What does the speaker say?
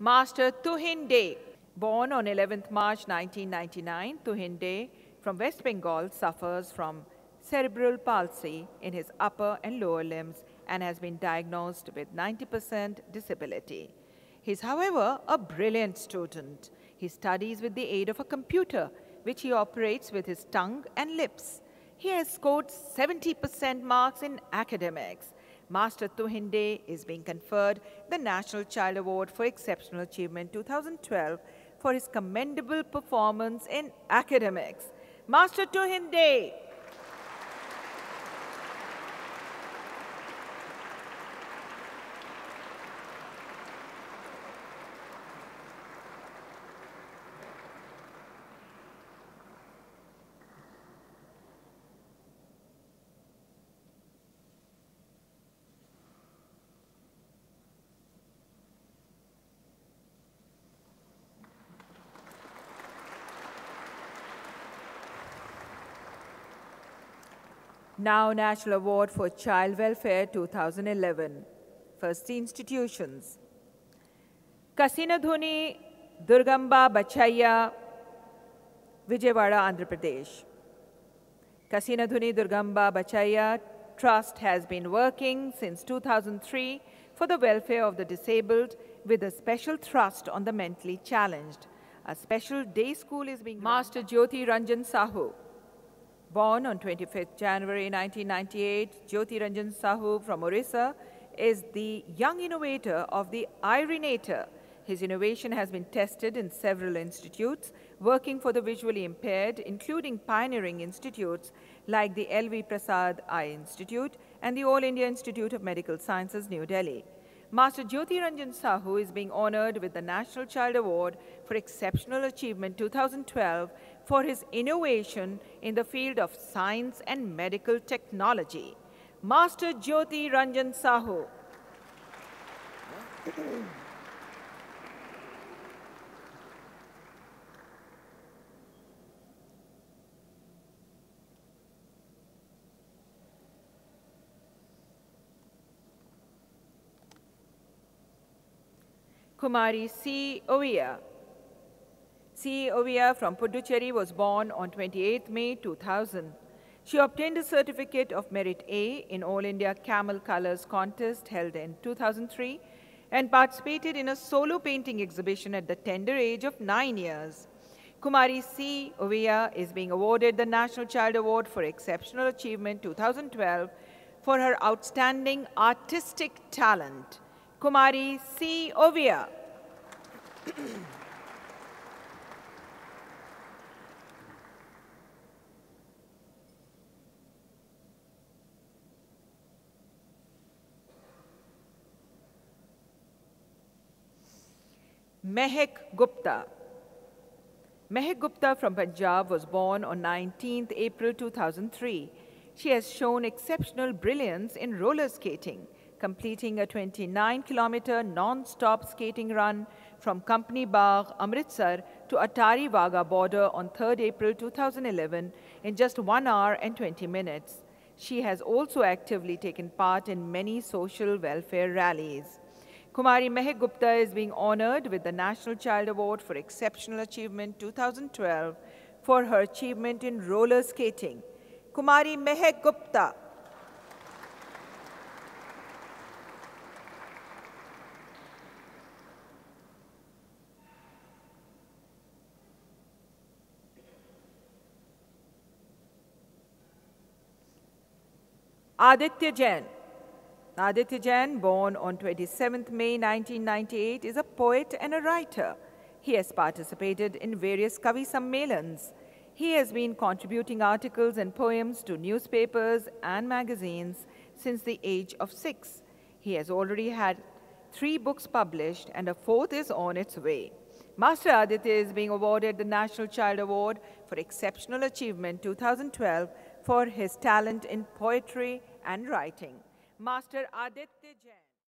Master Tuhin Dey, born on 11th March 1999, Tuhin Dey from West Bengal suffers from cerebral palsy in his upper and lower limbs and has been diagnosed with 90% disability. He is, however, a brilliant student. He studies with the aid of a computer, which he operates with his tongue and lips. He has scored 70% marks in academics. Master Tuhin Dey is being conferred the National Child Award for Exceptional Achievement 2012 for his commendable performance in academics. Master Tuhin Now National Award for Child Welfare 2011. First institutions. Kasinadhuni Durgamba Bachaya, Vijayawada, Andhra Pradesh. Kasinadhuni Durgamba Bachaya Trust has been working since 2003 for the welfare of the disabled with a special thrust on the mentally challenged. A special day school is being Master Jyoti Ranjan Sahu. Born on 25th January 1998, Jyoti Ranjan Sahu from Orissa is the young innovator of the Irenator. His innovation has been tested in several institutes working for the visually impaired, including pioneering institutes like the L.V. Prasad Eye Institute and the All India Institute of Medical Sciences, New Delhi. Master Jyoti Ranjan Sahu is being honored with the National Child Award for Exceptional Achievement 2012 for his innovation in the field of science and medical technology. Master Jyoti Ranjan Sahu. Kumari C. Ovia. C. Ovia from Puducherry was born on 28 May 2000. She obtained a Certificate of Merit A in All India Camel Colors contest held in 2003 and participated in a solo painting exhibition at the tender age of nine years. Kumari C. Ovia is being awarded the National Child Award for Exceptional Achievement 2012 for her outstanding artistic talent. Kumari C. Ovia. Mehak Gupta. Mehak Gupta from Punjab was born on 19th April 2003. She has shown exceptional brilliance in roller skating, completing a 29-kilometer non-stop skating run from Company Bagh, Amritsar to Atari Wagah border on 3rd April 2011 in just 1 hour and 20 minutes. She has also actively taken part in many social welfare rallies. Kumari Mehak Gupta is being honored with the National Child Award for Exceptional Achievement 2012 for her achievement in roller skating. Kumari Mehak Gupta. Aditya Jain. Aditya Jain, born on 27th May 1998, is a poet and a writer. He has participated in various Kavi Sammelans. He has been contributing articles and poems to newspapers and magazines since the age of six. He has already had three books published and a fourth is on its way. Master Aditya is being awarded the National Child Award for Exceptional Achievement 2012 for his talent in poetry and writing. Master Aditya Jain.